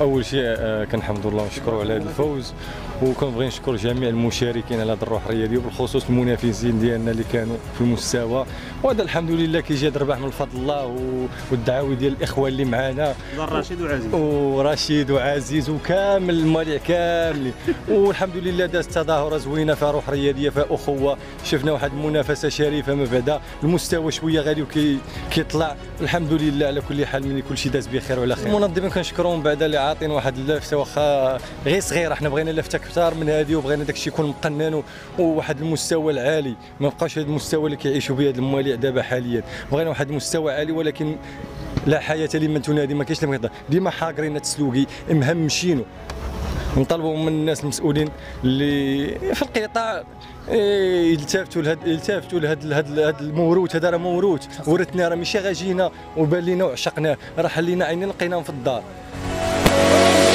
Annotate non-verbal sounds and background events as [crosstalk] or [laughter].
شيء آه، كنحمد الله ونشكروا على هذا الفوز. وكنبغي نشكر جميع المشاركين على هذه الروح الرياضيه وبالخصوص المنافسين ديالنا اللي كانوا في المستوى. وهذا الحمد لله كيجي هذا الرباح من فضل الله والدعاوي ديال الاخوان اللي معنا رشيد وعزيز. ورشيد وعزيز وكامل المواليع كاملين [laughs] والحمد لله دازت تظاهرة زوينة فيها روح رياضيه فيها أخوة. شفنا واحد المنافسة شريفة ما بعدا المستوى شوية غالي وكي كيطلع. الحمد لله على كل حال من كل شيء داز بخير وعلى خير. المنظمين كنشكرهم بعدا اللي عاطين واحد اللفته واخا غير صغيرة حنا بغينا لفته كثار من هذه وبغينا داك الشيء يكون مقنن وواحد المستوى العالي. ما بقاش هذا المستوى اللي كيعيشوا به هاد المواليع دابا حاليا. بغينا واحد المستوى عالي ولكن لا حياة لمن تنادي ما كاينش اللي ديما حاقرين التسلوقي مهمشينو نطالبوا من الناس المسؤولين اللي في القطاع إيه، يلتفتوا لهاد يلتفتوا لهاد لهاد لهاد الموروث. هذا راه موروث ورثنا راه ماشي غاجينا وبان لينا وعشقناه راه حلينا عينين لقيناهم في الدار. Thank you.